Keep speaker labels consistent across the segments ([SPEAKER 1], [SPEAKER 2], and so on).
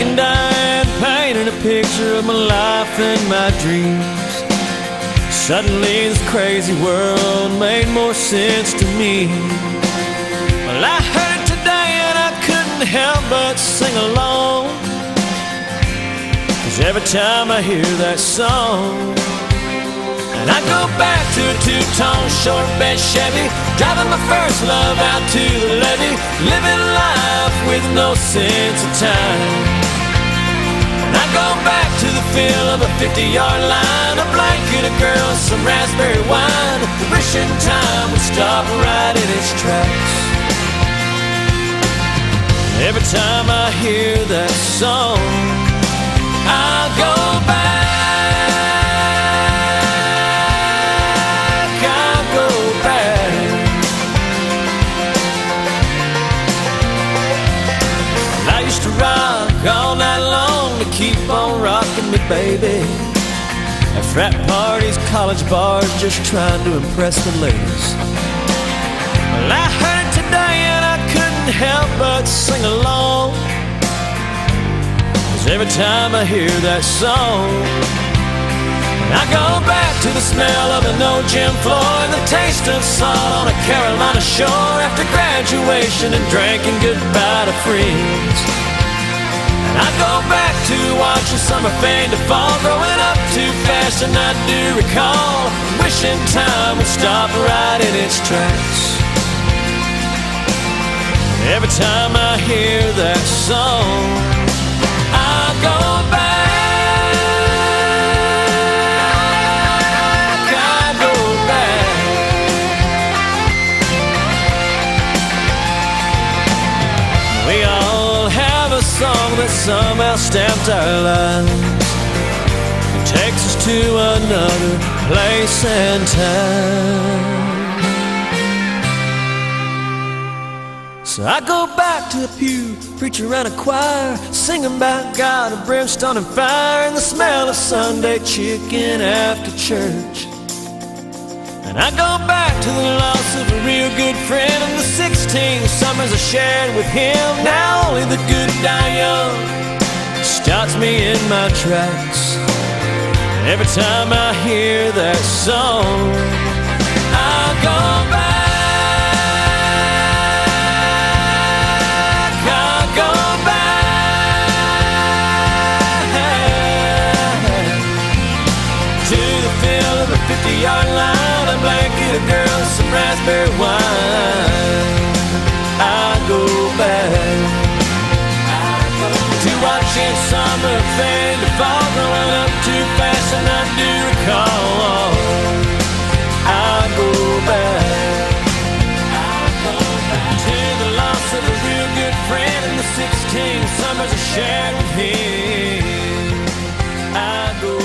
[SPEAKER 1] and dying, painting a picture of my life and my dreams. Suddenly, this crazy world made more sense to me. Well, I heard today and I couldn't help but sing along. Cause every time I hear that song, and I go back to a two-tone short bed Chevy Driving my first love out to the levee Living life with no sense of time I go back to the feel of a 50-yard line A blanket, a girl, some raspberry wine. The Wishing time would stop right in its tracks. Every time I hear that song I go baby. At frat parties, college bars, just trying to impress the ladies. Well, I heard today and I couldn't help but sing along. Cause every time I hear that song, I go back to the smell of an old gym floor and the taste of salt on a Carolina shore after graduation and drinking goodbye to friends. I go back to watch watching summer fade to fall Growing up too fast and I do recall Wishing time would stop right in its tracks. Every time I hear that song song that somehow stamped our lives and takes us to another place and time. So I go back to the pew, preacher and a choir, singing about God and brimstone and fire, and the smell of Sunday chicken after church. I go back to the loss of a real good friend and the 16 summers I shared with him. Now only the good die young stops me in my tracks. Every time I hear that song, I go back to watching summer fade to fall, growing up too fast, and I do recall. I go back to the loss of a real good friend the 16 summers I shared with him. I go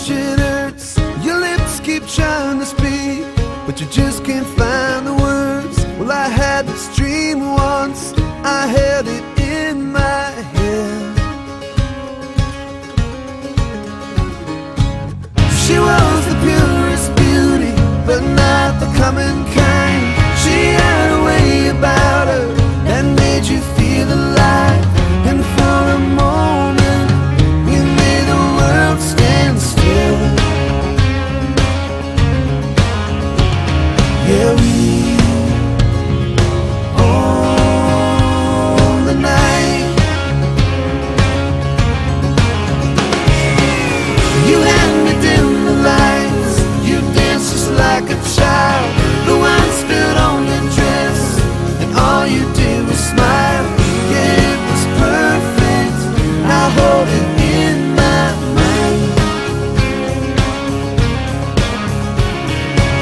[SPEAKER 2] much it hurts. Your lips keep trying to speak, but you just can't find the words. Well, I had this dream once. I had